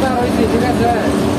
带我一起去看车